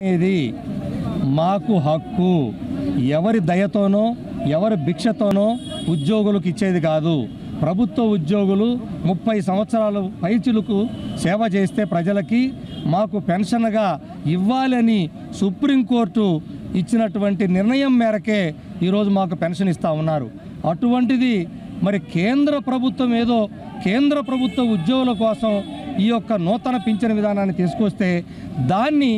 ఇది మాకు హక్కు. ఎవరి దయతోనో ఎవరి భిక్షతోనో ఉద్యోగులకు ఇచ్చేది కాదు. ప్రభుత్వ ఉద్యోగులు ముప్పై సంవత్సరాలు పైచులకు సేవ చేస్తే ప్రజలకి మాకు పెన్షన్గా ఇవ్వాలని సుప్రీంకోర్టు ఇచ్చినటువంటి నిర్ణయం మేరకే ఈరోజు మాకు పెన్షన్ ఇస్తూ ఉన్నారు. అటువంటిది మరి కేంద్ర ప్రభుత్వం ఏదో కేంద్ర ప్రభుత్వ ఉద్యోగుల కోసం ఈ యొక్క నూతన పింఛన్ విధానాన్ని తీసుకొస్తే దాన్ని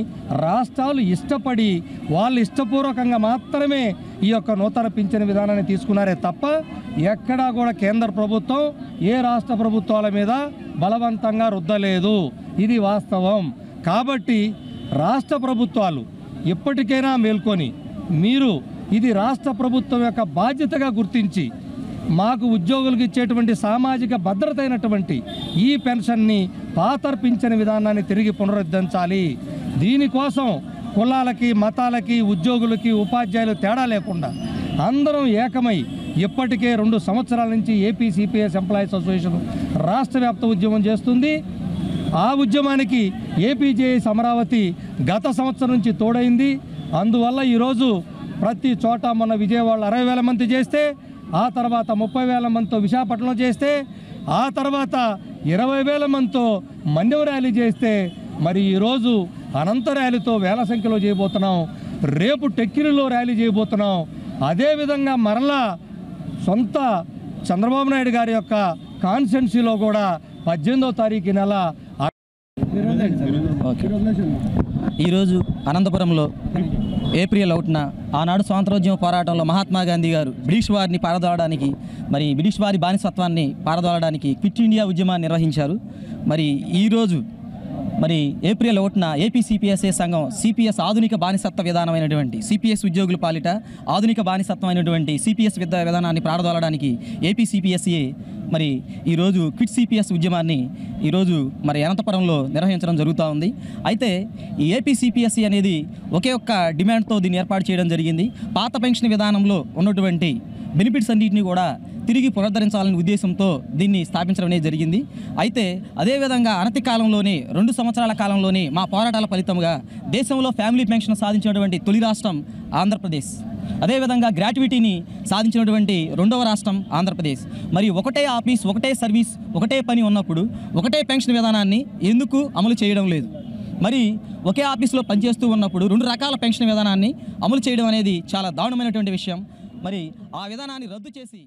రాష్ట్రాలు ఇష్టపడి వాళ్ళు ఇష్టపూర్వకంగా మాత్రమే ఈ యొక్క నూతన పింఛన్ విధానాన్ని తీసుకున్నారే తప్ప ఎక్కడా కూడా కేంద్ర ప్రభుత్వం ఏ రాష్ట్ర ప్రభుత్వాల మీద బలవంతంగా రుద్దలేదు. ఇది వాస్తవం. కాబట్టి రాష్ట్ర ప్రభుత్వాలు ఎప్పటికైనా మేల్కొని మీరు ఇది రాష్ట్ర ప్రభుత్వం యొక్క బాధ్యతగా గుర్తించి మాకు ఉద్యోగులకు ఇచ్చేటువంటి సామాజిక భద్రత అయినటువంటి ఈ పెన్షన్ని పాతర్పించని విధానాన్ని తిరిగి పునరుద్ధరించాలి. దీనికోసం కులాలకి మతాలకి ఉద్యోగులకి ఉపాధ్యాయులు తేడా లేకుండా అందరం ఏకమై ఇప్పటికే రెండు సంవత్సరాల నుంచి ఏపీ సిపిఎస్ ఎంప్లాయీస్ అసోసియేషన్ రాష్ట్ర వ్యాప్త ఉద్యమం చేస్తుంది. ఆ ఉద్యమానికి ఏపీజేఎస్ అమరావతి గత సంవత్సరం నుంచి తోడైంది. అందువల్ల ఈరోజు ప్రతి చోట మన విజయవాడలో అరవై వేల మంది చేస్తే ఆ తర్వాత ముప్పై వేల మందితో విశాఖపట్నంలో చేస్తే ఆ తర్వాత ఇరవై వేల మందితో మన్యం ర్యాలీ చేస్తే మరి ఈరోజు అనంత ర్యాలీతో వేల సంఖ్యలో చేయబోతున్నాం. రేపు టెక్కిరిలో ర్యాలీ చేయబోతున్నాం. అదేవిధంగా మరలా సొంత చంద్రబాబు నాయుడు గారి యొక్క కాన్స్టెన్సీలో కూడా పద్దెనిమిదో తారీఖు నెల ఈరోజు అనంతపురంలో ఏప్రిల్ ఒకటిన ఆనాడు స్వాతంత్రోద్యమ పోరాటంలో మహాత్మా గాంధీ గారు బ్రిటిష్ వారిని పారదోలడానికి మరి బ్రిటిష్ వారి బానిసత్వాన్ని పారదోలడానికి క్విట్ ఇండియా ఉద్యమాన్ని నిర్వహించారు. మరి ఈరోజు మరి ఏప్రిల్ ఒకటిన ఏపీసీపీఎస్ఏ సంఘం సిపిఎస్ ఆధునిక బానిసత్వ విధానమైనటువంటి సిపిఎస్ ఉద్యోగుల పాలిట ఆధునిక బానిసత్వమైనటువంటి సిపిఎస్ విద్యా విధానాన్ని ప్రారదోలడానికి ఏపీసీపీఎస్ఏ మరి ఈరోజు క్విట్ సిపిఎస్ ఉద్యమాన్ని ఈరోజు మరి అనంతపురంలో నిర్వహించడం జరుగుతూ ఉంది. అయితే ఈ ఏపీ సిపిఎస్సి అనేది ఒకే ఒక్క డిమాండ్తో దీన్ని ఏర్పాటు చేయడం జరిగింది. పాత పెన్షన్ విధానంలో ఉన్నటువంటి బెనిఫిట్స్ అన్నింటినీ కూడా తిరిగి పునరుద్ధరించాలనే ఉద్దేశంతో దీన్ని స్థాపించడం అనేది జరిగింది. అయితే అదేవిధంగా అనతి కాలంలోనే రెండు సంవత్సరాల కాలంలోనే మా పోరాటాల ఫలితంగా దేశంలో ఫ్యామిలీ పెన్షన్ సాధించినటువంటి తొలి రాష్ట్రం ఆంధ్రప్రదేశ్. అదేవిధంగా గ్రాట్యుటీని సాధించినటువంటి రెండవ రాష్ట్రం ఆంధ్రప్రదేశ్. మరి ఒకటే ఆఫీస్ ఒకటే సర్వీస్ ఒకటే పని ఉన్నప్పుడు ఒకటే పెన్షన్ విధానాన్ని ఎందుకు అమలు చేయడం లేదు? మరి ఒకే ఆఫీస్లో పనిచేస్తూ ఉన్నప్పుడు రెండు రకాల పెన్షన్ విధానాన్ని అమలు చేయడం అనేది చాలా దారుణమైనటువంటి విషయం. మరి ఆ విధానాన్ని రద్దు చేసి